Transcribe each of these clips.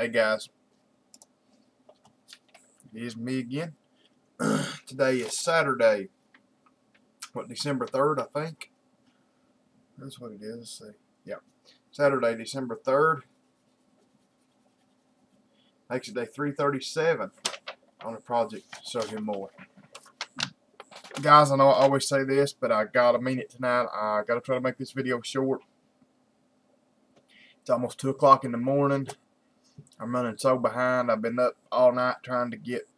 Hey guys, it is me again. Today is Saturday, what, December 3rd, I think? That's what it is. Yeah. Saturday, December 3rd. Actually, day 337 on the project Show Him More. Guys, I know I always say this, but I gotta mean it tonight. I gotta try to make this video short. It's almost 2 o'clock in the morning. I'm running so behind. I've been up all night trying to get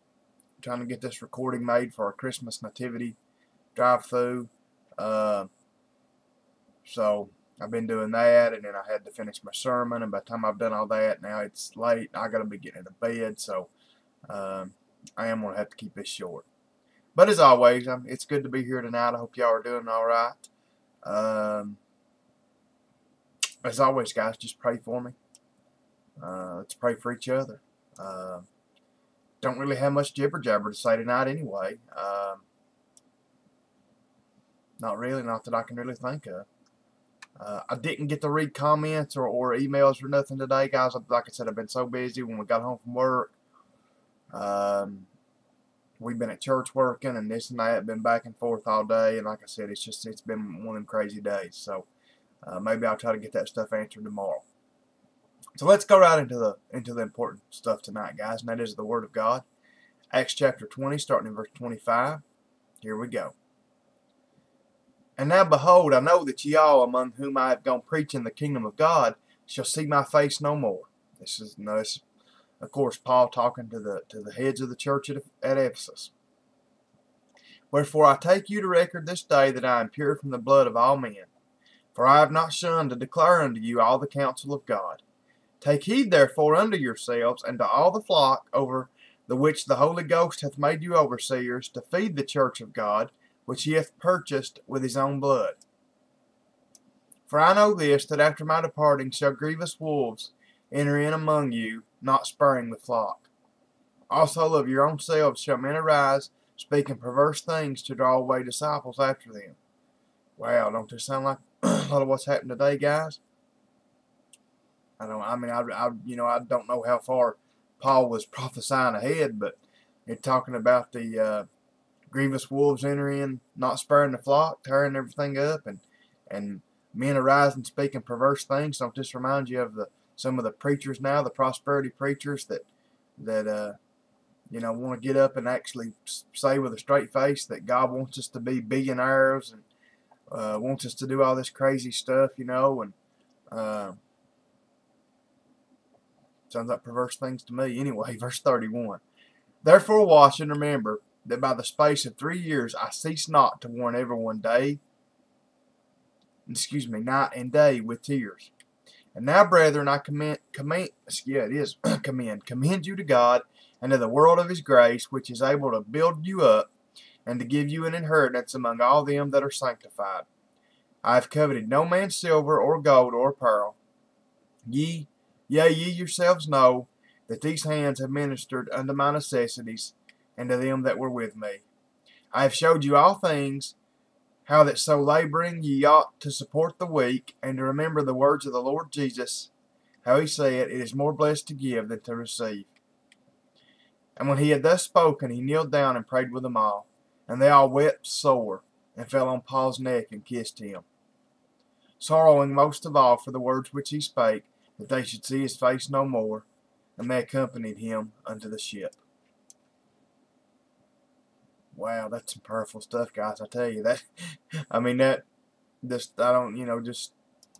trying to get this recording made for our Christmas nativity drive through. Uh, so I've been doing that, and then I had to finish my sermon. And by the time I've done all that, now it's late. I gotta be getting into bed, so um, I am gonna have to keep this short. But as always, um, it's good to be here tonight. I hope y'all are doing all right. Um, as always, guys, just pray for me. Uh, let's pray for each other. Uh, don't really have much jibber jabber to say tonight anyway. Um, not really, not that I can really think of. Uh, I didn't get to read comments or, or emails or nothing today, guys. Like I said, I've been so busy when we got home from work. Um, we've been at church working and this and that, been back and forth all day. And like I said, it's just, it's been one of them crazy days. So uh, maybe I'll try to get that stuff answered tomorrow. So let's go right into the into the important stuff tonight, guys, and that is the Word of God. Acts chapter 20, starting in verse 25. Here we go. And now behold, I know that ye all among whom I have gone preaching the kingdom of God shall see my face no more. This is, no, this, of course, Paul talking to the to the heads of the church at, at Ephesus. Wherefore I take you to record this day that I am pure from the blood of all men. For I have not shunned to declare unto you all the counsel of God. Take heed therefore unto yourselves and to all the flock over the which the Holy Ghost hath made you overseers to feed the church of God, which he hath purchased with his own blood. For I know this, that after my departing shall grievous wolves enter in among you, not sparing the flock. Also of your own selves shall men arise, speaking perverse things to draw away disciples after them. Wow, don't this sound like a lot of what's happened today, guys? I don't. I mean, I, I you know I don't know how far Paul was prophesying ahead, but it's talking about the uh, grievous wolves entering, not sparing the flock, tearing everything up, and and men arising speaking perverse things. Don't this remind you of the some of the preachers now, the prosperity preachers that that uh, you know want to get up and actually say with a straight face that God wants us to be billionaires and uh, wants us to do all this crazy stuff, you know, and uh, Sounds like perverse things to me. Anyway, verse 31. Therefore watch and remember that by the space of three years I cease not to warn everyone day, excuse me, night and day with tears. And now, brethren, I commend, commend yeah, it is, commend, commend you to God and to the world of His grace, which is able to build you up and to give you an inheritance among all them that are sanctified. I have coveted no man's silver or gold or pearl. Ye Yea, ye yourselves know that these hands have ministered unto my necessities and to them that were with me. I have showed you all things, how that so laboring ye ought to support the weak, and to remember the words of the Lord Jesus, how he said, It is more blessed to give than to receive. And when he had thus spoken, he kneeled down and prayed with them all. And they all wept sore, and fell on Paul's neck and kissed him, sorrowing most of all for the words which he spake, that they should see his face no more, and they accompanied him unto the ship. Wow, that's some powerful stuff, guys. I tell you that. I mean that. Just I don't, you know, just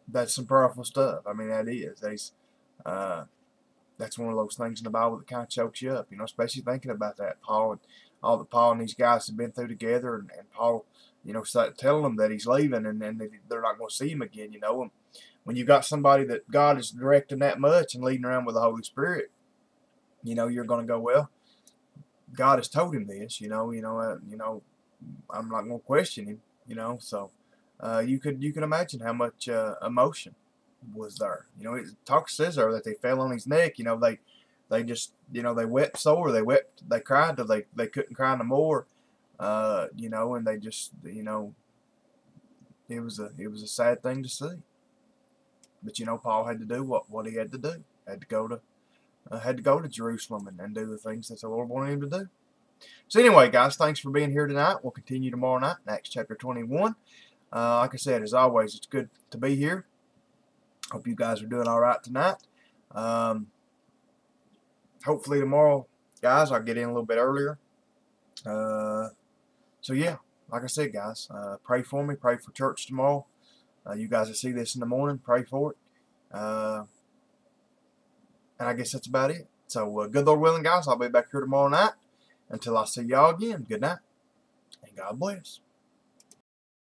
that's some powerful stuff. I mean that is. That's uh, that's one of those things in the Bible that kind of chokes you up. You know, especially thinking about that Paul and all that Paul and these guys have been through together, and, and Paul, you know, telling them that he's leaving and, and they're not going to see him again. You know, and when you've got somebody that God is directing that much and leading around with the Holy Spirit, you know, you're going to go, well, God has told him this, you know, you know, uh, you know, I'm not going to question him, you know, so uh, you could you can imagine how much uh, emotion was there. You know, it talks says there that they fell on his neck. You know, they they just you know they wept sore. They wept. They cried till they they couldn't cry no more. Uh, you know, and they just you know it was a it was a sad thing to see. But you know, Paul had to do what what he had to do. Had to go to uh, had to go to Jerusalem and, and do the things that the Lord wanted him to do. So anyway, guys, thanks for being here tonight. We'll continue tomorrow night, Acts chapter 21. Uh, like I said, as always, it's good to be here. Hope you guys are doing all right tonight. Um, hopefully tomorrow, guys, I'll get in a little bit earlier. Uh, so yeah, like I said, guys, uh, pray for me. Pray for church tomorrow. Uh, you guys will see this in the morning. Pray for it. Uh, and I guess that's about it. So, uh, good Lord willing, guys, I'll be back here tomorrow night. Until I see y'all again, good night. And God bless.